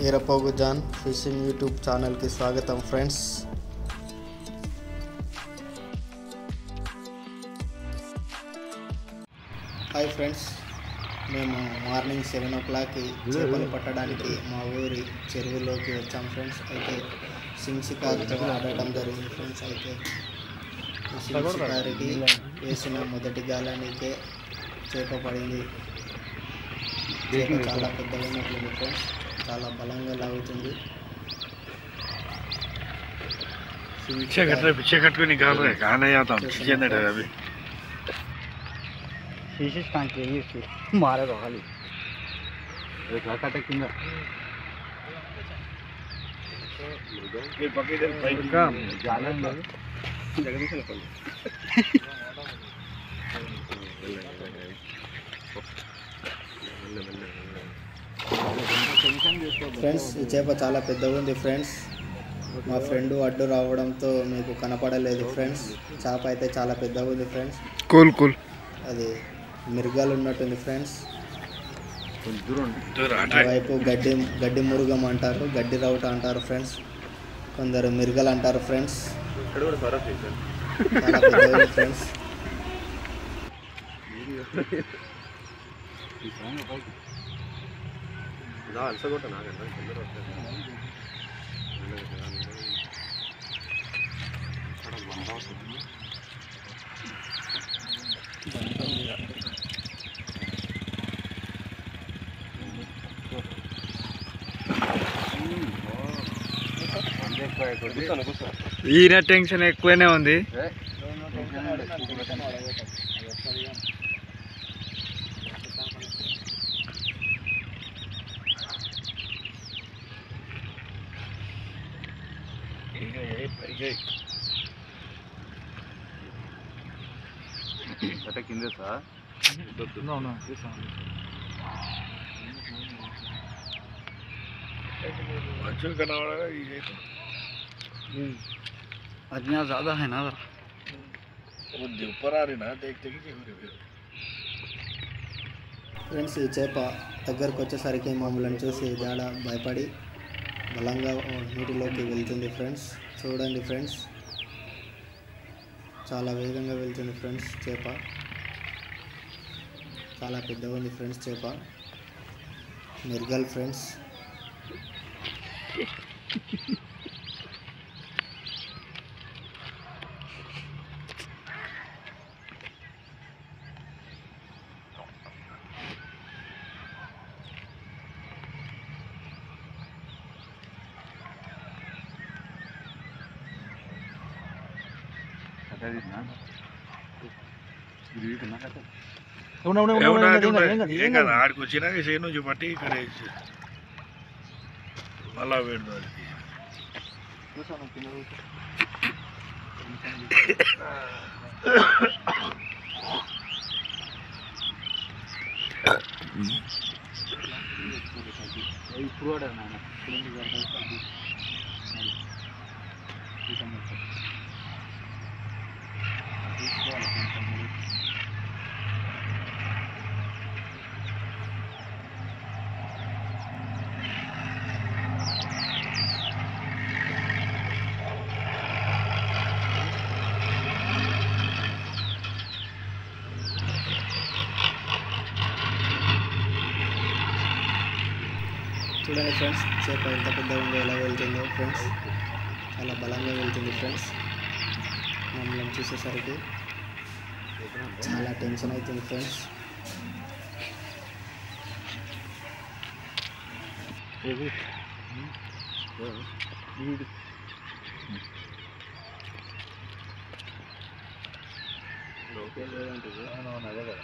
ఈరపోగు John fishing YouTube ఛానల్కి స్వాగతం friends hi friends మేము మార్నింగ్ సెవెన్ ఓ క్లాక్కి చేపలు పట్టడానికి మా ఊరి చెరువులోకి వచ్చాం ఫ్రెండ్స్ అయితే సింగ్షికారితో ఆడటం జరిగింది ఫ్రెండ్స్ అయితే ఈ సింగ్షికారికి వేసిన మొదటి గాలానికే చేప పడింది చేప చాలా పెద్దగా ఉన్నట్లుంది ఫ్రెండ్స్ చాలా బలంగా లాగుతుంది पीछे कट रहे पीछे कट को निकाल रहे कहाँ नहीं आता हूँ पीछे नहीं रहे अभी शीशे टांग के మారే ఇట్లా కట్ట కింద. ఫ్రెండ్స్ ఈ చేప చాలా పెద్దగా ఉంది ఫ్రెండ్స్ మా ఫ్రెండ్ అడ్డు రావడంతో మీకు కనపడలేదు ఫ్రెండ్స్ చేప అయితే చాలా పెద్దగా ఉంది ఫ్రెండ్స్ కూల్ కూల్. అది మిరుగాలు ఉన్నట్టుంది ఫ్రెండ్స్ వైపు గడ్డి గడ్డి మురుగం అంటారు గడ్డి రౌట అంటారు ఫ్రెండ్స్. కొందరు మిరుగలు అంటారు ఫ్రెండ్స్. ఫ్రెండ్స్. Thank you. ఈయన టెన్షన్ ఎక్కువనే ఉంది. అంటే కిందే సార్ మంచిగా కనబడగా ఇది है ये तो अजमेर ज़्यादा है ना वो ऊपर आ रही ना देख देख के हो रही ఫ్రెండ్స్ ఈ చేప దగ్గరకు వచ్చేసరికి మమ్మల్ని చూసి జాడ భయపడి బలంగా నీటిలోకి వెళ్తుంది ఫ్రెండ్స్ చూడండి ఫ్రెండ్స్ చాలా వేగంగా వెళ్తుంది ఫ్రెండ్స్ చేప చాలా పెద్దగా ఉంది ఫ్రెండ్స్ చేప మిర్గల్ ఫ్రెండ్స్ ఏం కదా ఆడికి వచ్చినాక చేను నుంచి పట్టి ఇక్కడ. మళ్ళా పెడదాం అది. ఇప్పుడు కూడా నాన్న చూడండి ఫ్రెండ్స్ చేప ఎంత పెద్దగా ఉందో ఎలా వెళ్తుందో ఫ్రెండ్స్. చాలా బలంగా వెళ్తుంది ఫ్రెండ్స్. మమ్మల్ని చూసేసరికి చాలా టెన్షన్ అవుతుంది ఫ్రెండ్స్. అదే కదా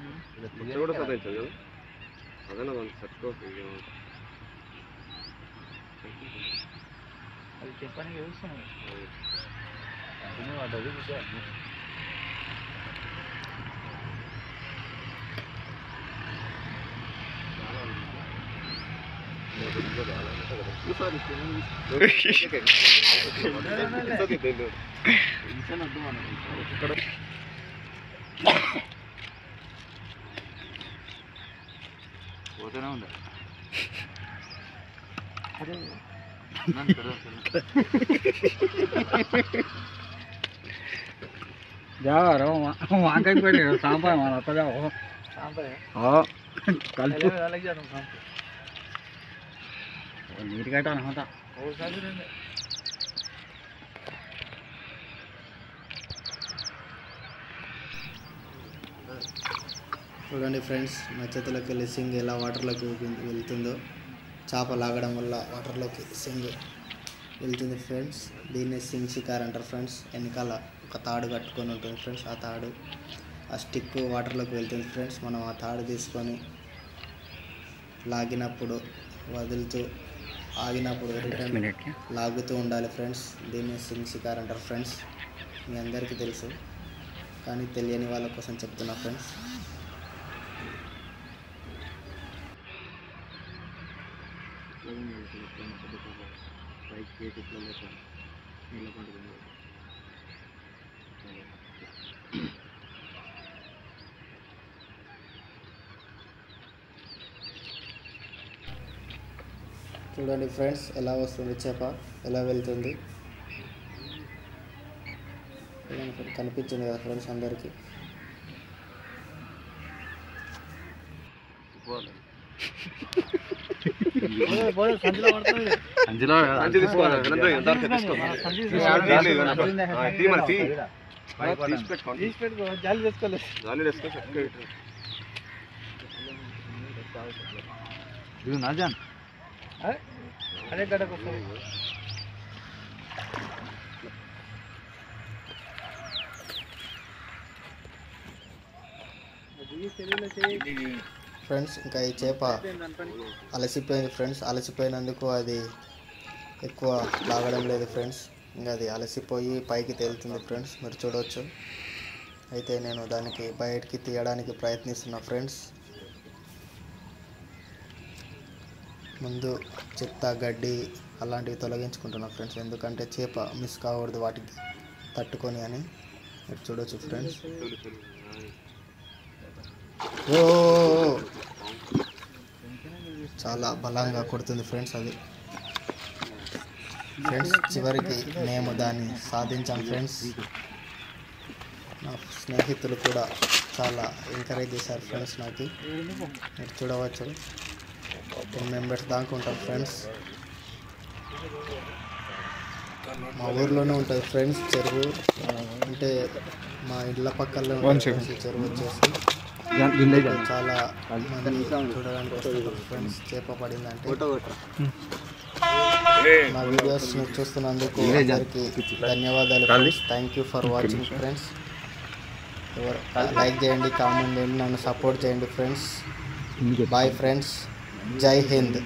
ఇంతసేపు కదా చలి కొత్త కూడా సతాయించాను కదా అదే నా దాన్ని తట్టుకో అది చెప్పడానికి చూస్తున్నాను పడ్డది పోతూనే ఉంది జావారు వంకాయ పెట్టాడు సాంబార్ మన అత్త జావు కలుపు నీటి కట్ట అనమాట చూడండి ఫ్రెండ్స్ మా చేతిలోకి వెళ్ళి సింగ్ ఎలా వాటర్లోకి వెళ్తుంది- వెళ్తుందో. చేప లాగడం వల్ల వాటర్లోకి సింగ్ వెళ్తుంది ఫ్రెండ్స్. దీన్ని సింగ్ షికార్ అంటారు ఫ్రెండ్స్. వెనకాల ఒక తాడు కట్టుకొని ఉంటుంది ఫ్రెండ్స్. ఆ తాడు ఆ స్టిక్ వాటర్లోకి వెళ్తుంది ఫ్రెండ్స్. మనం ఆ తాడు తీసుకొని లాగినప్పుడు వదులుతూ ఆగినప్పుడు రిటర్న్ లాగుతూ ఉండాలి ఫ్రెండ్స్. దీన్ని సింగ్ షికార్ అంటారు ఫ్రెండ్స్. మీ అందరికీ తెలుసు. కానీ తెలియని వాళ్ళ కోసం చెప్తున్నా ఫ్రెండ్స్. చూడండి ఫ్రెండ్స్ ఎలా వస్తుంది చేప? ఎలా వెళ్తుంది? కనిపించింది కదా ఫ్రెండ్స్ అందరికీ? సంచిలో సంచి తీసుకోవాలి అనంతరం ఎంత వరకు తీసుకో జాలి ఇవ్వనా? ఆ, తీ మరి తీ. తీసి పెట్టుకోండి. జాలి తెచ్చుకోలేదు జాలి వేసుకో, చక్కగా ఇటు. ఇది నా జాన్ అదే గడకు వస్తుంది ఫ్రెండ్స్ ఇంకా ఈ చేప అలసిపోయింది ఫ్రెండ్స్. అలసిపోయినందుకు అది ఎక్కువ లాగడం లేదు ఫ్రెండ్స్. ఇంకా అది అలసిపోయి పైకి తేలుతుంది ఫ్రెండ్స్. మీరు చూడవచ్చు అయితే నేను దానికి బయటికి తీయడానికి ప్రయత్నిస్తున్నా ఫ్రెండ్స్. ముందు చెత్త గడ్డి అలాంటివి తొలగించుకుంటున్నా ఫ్రెండ్స్. ఎందుకంటే చేప మిస్ కాకూడదు వాటికి తట్టుకొని అని. మీరు చూడవచ్చు ఫ్రెండ్స్. ఓ. చాలా బలంగా కొడుతుంది ఫ్రెండ్స్ అది. ఫ్రెండ్స్ చివరికి మేము దాన్ని సాధించాం ఫ్రెండ్స్. నా స్నేహితులు కూడా చాలా ఎంకరేజ్ చేశారు ఫ్రెండ్స్ నాకు. మీరు చూడవచ్చు. టెన్ మెంబర్స్ దాకా ఉంటాం ఫ్రెండ్స్. మా ఊర్లోనే ఉంటుంది ఫ్రెండ్స్ చెరువు. అంటే మా ఇళ్ళ ఈ చెరువు వచ్చేసి. చాలా మంది చూడడానికి వస్తారు. ఫ్రెండ్స్ చేప పడిందంటే నా వీడియోస్ చూస్తున్నందుకు అందరికీ ధన్యవాదాలు friends thank you for watching friends ఎవరు లైక్ చేయండి కామెంట్ చేయండి నన్ను సపోర్ట్ చేయండి ఫ్రెండ్స్ బాయ్ ఫ్రెండ్స్ జై హింద్